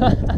ha ha ha